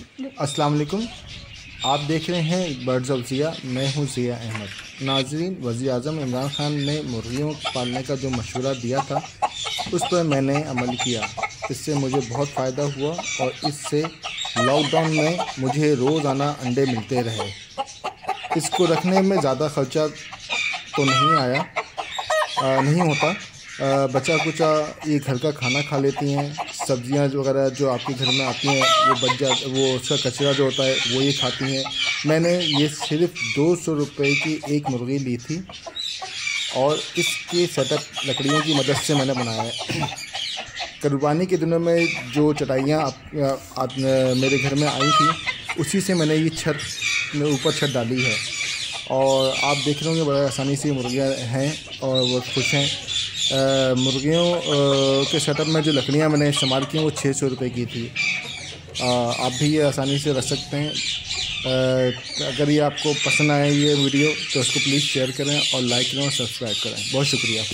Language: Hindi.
अस्सलाम वालेकुम। आप देख रहे हैं बर्ड्स ऑफ़ ज़िया मैं हूँ ज़िया अहमद नाजरीन वज़ी अजम इमरान खान ने मुर्गियों पालने का जो मशवरा दिया था उस पर मैंने अमल किया। इससे मुझे बहुत फ़ायदा हुआ और इससे लॉकडाउन में मुझे रोज़ाना अंडे मिलते रहे। इसको रखने में ज़्यादा ख़र्चा तो नहीं आया आ, नहीं होता। बचा कुचा ये घर का खाना खा लेती हैं। सब्ज़ियाँ वगैरह जो आपके घर में आती हैं, वो बच जा, वो उसका कचरा जो होता है, वो ये खाती हैं। मैंने ये सिर्फ़ दो सौ रुपये की एक मुर्गी ली थी और इसके सेटअप लकड़ियों की मदद से मैंने बनाया है। कुर्बानी के दिनों में जो चटाइयाँ मेरे घर में आई थी, उसी से मैंने ये छत में ऊपर छत डाली है। और आप देख रहे होंगे, बड़ा आसानी से मुर्गियाँ हैं और वो खुश हैं। मुर्गियों के सेटअप में जो लकड़ियाँ मैंने इस्तेमाल की वो छः सौ रुपये की थी। आप भी ये आसानी से रख सकते हैं। अगर ये आपको पसंद आए ये वीडियो तो उसको प्लीज़ शेयर करें और लाइक करें और सब्सक्राइब करें। बहुत शुक्रिया।